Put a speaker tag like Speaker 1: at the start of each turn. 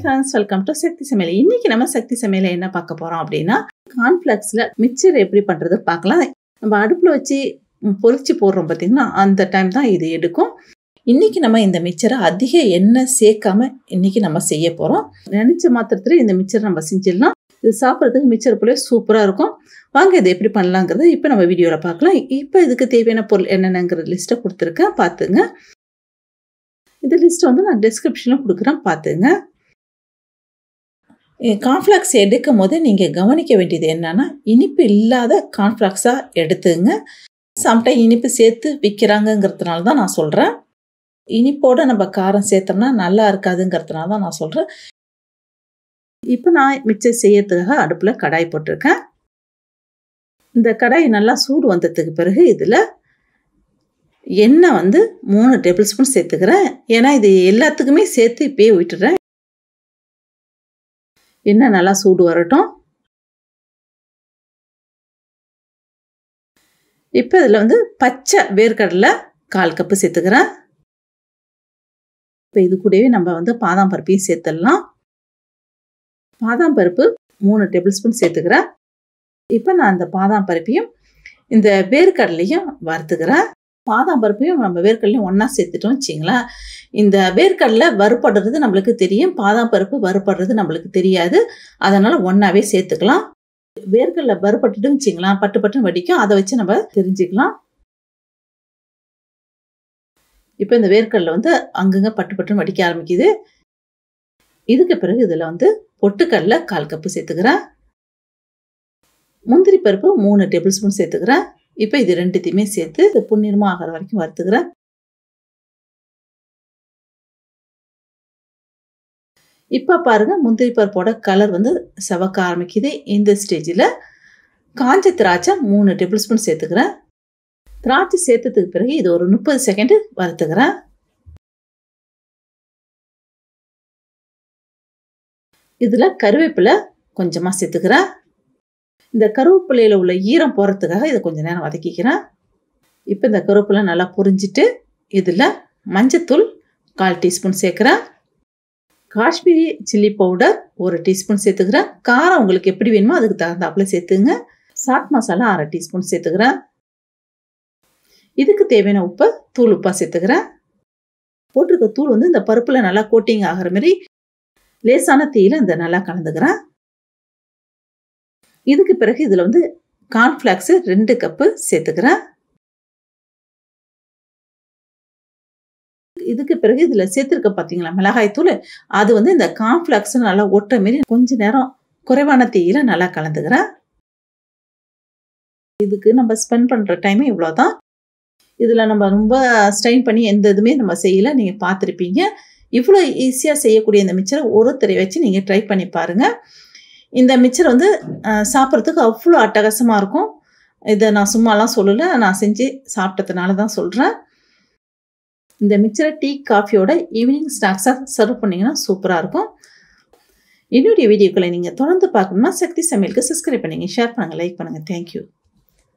Speaker 1: Friends welcome to Sakthi Samayal இன்னைக்கு நம்ம சக்தி சமையல என்ன பார்க்க போறோம் அப்படின்னா கார்ன்ஃபிளக்ஸில் மிக்சர் எப்படி பண்ணுறது பார்க்கலாம். நம்ம அடுப்பில் வச்சு பொரிச்சு போடுறோம் பார்த்தீங்கன்னா அந்த டைம் தான் இது எடுக்கும். இன்னைக்கு நம்ம இந்த மிக்சரை அதிக எண்ணெய் சேர்க்காம இன்னைக்கு நம்ம செய்ய போகிறோம் நினைச்ச மாத்திரத்தில் இந்த மிக்சர் நம்ம செஞ்சிடலாம். இது சாப்பிட்றதுக்கு மிக்சர் போல சூப்பராக இருக்கும். வாங்க இதை எப்படி பண்ணலாங்கிறத இப்போ நம்ம வீடியோவில் பார்க்கலாம். இப்போ இதுக்கு தேவையான பொருள் என்னென்னங்கிற லிஸ்ட்டை கொடுத்துருக்கேன். பார்த்துங்க. இந்த லிஸ்ட்டை வந்து நான் டிஸ்கிரிப்ஷனில் கொடுக்குறேன். பார்த்துங்க. கான்ஃப்ளாக்ஸ் எடுக்கும் போது நீங்கள் கவனிக்க வேண்டியது என்னென்னா இனிப்பு இல்லாத கான்ஃப்ளாக்ஸாக எடுத்துங்க. சம்டைம் இனிப்பு சேர்த்து விற்கிறாங்கங்கிறதுனால தான் நான் சொல்கிறேன் இனிப்போடு நம்ம காரம் சேர்த்தோம்னா நல்லா இருக்காதுங்கிறதுனால தான் நான் சொல்கிறேன் இப்போ நான் மிச்சம் செய்யறதுக்காக அடுப்பில் கடாய் போட்டிருக்கேன். இந்த கடாய் நல்லா சூடு வந்ததுக்கு பிறகு இதில் எண்ணெய் வந்து மூணு டேபிள் ஸ்பூன் சேர்த்துக்கிறேன். ஏன்னா இது எல்லாத்துக்குமே சேர்த்து இப்பயே விட்டுறேன். எண்ணெய் நல்லா சூடு வரட்டும். இப்போ இதில் வந்து பச்சை வேர்க்கடலை கால் கப்பு சேர்த்துக்கிறேன். இப்போ இது கூடவே நம்ம வந்து பாதாம் பருப்பையும் சேர்த்துடலாம். பாதாம் பருப்பு மூணு டேபிள் ஸ்பூன் சேர்த்துக்கிறேன். இப்போ நான் அந்த பாதாம் பருப்பையும் இந்த வேர்க்கடலையும் வறுத்துக்கிறேன். பாதாம் பருப்பையும் நம்ம வேர்க்கடலையும் ஒன்றா சேர்த்துட்டோம் வச்சிங்களா இந்த வேர்க்கடலை வறுப்படுறது நம்மளுக்கு தெரியும். பாதாம் பருப்பு வறுப்படுறது நம்மளுக்கு தெரியாது. அதனால் ஒன்றாவே சேர்த்துக்கலாம். வேர்க்கடலை வறுபட்டுட்டும் வச்சிங்களா பட்டு பட்டுன்னு வடிக்கும். அதை வச்சு நம்ம தெரிஞ்சுக்கலாம். இப்போ இந்த வேர்க்கடலை வந்து அங்கங்கே பட்டு பட்டுன்னு வடிக்க ஆரம்பிக்குது. இதுக்கு பிறகு இதில் வந்து பொட்டுக்கடலை கால் கப்பு சேர்த்துக்கிறேன். முந்திரி பருப்பு மூணு டேபிள் ஸ்பூன் சேர்த்துக்கிறேன். இப்போ இது ரெண்டுத்தையுமே சேர்த்து இது ஆகிற வரைக்கும் வறுத்துக்கிறேன் இப்போ பாருங்க முந்திரி பருப்போட கலர் வந்து செவக்க ஆரம்பிக்குது. இந்த ஸ்டேஜில் காஞ்ச திராட்சை மூணு டேபிள் ஸ்பூன் சேர்த்துக்கிறேன். திராட்சை சேர்த்ததுக்கு பிறகு இது ஒரு முப்பது செகண்டு வறுத்துக்கிறேன். இதில் கருவேப்பிலை கொஞ்சமாக சேர்த்துக்கிறேன். இந்த கருவேப்பிலையில் உள்ள ஈரம் போகிறதுக்காக இதை கொஞ்சம் நேரம் வதக்கிக்கிறேன். இப்போ இந்த கருவேப்பிலை நல்லா புரிஞ்சிட்டு இதில் மஞ்சத்தூள் கால் டீஸ்பூன் சேர்க்குறேன். காஷ்மீரி சில்லி பவுடர் ஒரு டீஸ்பூன் சேர்த்துக்கிறேன். காரம் உங்களுக்கு எப்படி வேணுமோ அதுக்கு தகுந்தாப்புல சேர்த்துங்க. சாட் மசாலா அரை டீஸ்பூன் சேர்த்துக்கிறேன். இதுக்கு தேவையான உப்பை தூள் உப்பாக சேர்த்துக்கிறேன். போட்டிருக்க தூள் வந்து இந்த பருப்பில் நல்லா கோட்டிங் ஆகிற மாதிரி லேசான தீயில இந்த நல்லா கலந்துக்கிறேன். இதுக்கு பிறகு இதில் வந்து கார்ன்ஃப்ளாக்ஸு ரெண்டு கப்பு சேர்த்துக்கிறேன். இதுக்கு பிறகு இதில் சேர்த்துருக்க பார்த்தீங்களா மிளகாய் தூள்? அது வந்து இந்த கார்ன்ஃப்ளாக்ஸ் நல்லா ஒட்ட மாரி கொஞ்ச நேரம் குறைவான தீயில் நல்லா கலந்துக்கிறேன். இதுக்கு நம்ம ஸ்பெண்ட் பண்ணுற டைமே இவ்வளோதான் இதில் நம்ம ரொம்ப ஸ்ட்ரெயின் பண்ணி எந்த இதுவுமே நம்ம செய்யலை நீங்கள் பார்த்துருப்பீங்க. இவ்வளோ ஈஸியாக செய்யக்கூடிய இந்த மிச்சரை ஒருத்தரை வச்சு நீங்கள் ட்ரை பண்ணி பாருங்கள் இந்த மிச்சர் வந்து சாப்பிட்றதுக்கு அவ்வளோ அட்டகாசமாக இருக்கும். இதை நான் சும்மாலாம் சொல்லலை. நான் செஞ்சு சாப்பிட்டதுனால தான் சொல்கிறேன் இந்த மிச்சரை டீ காஃபியோட ஈவினிங் ஸ்நாக்ஸாக சர்வ் பண்ணிங்கன்னா சூப்பராக இருக்கும். என்னுடைய வீடியோக்களை நீங்கள் தொடர்ந்து பார்க்கணும்னா சக்தி சமையலுக்கு சப்ஸ்கிரைப் பண்ணுங்கள் ஷேர் பண்ணுங்கள் லைக் பண்ணுங்கள் தேங்க்யூ.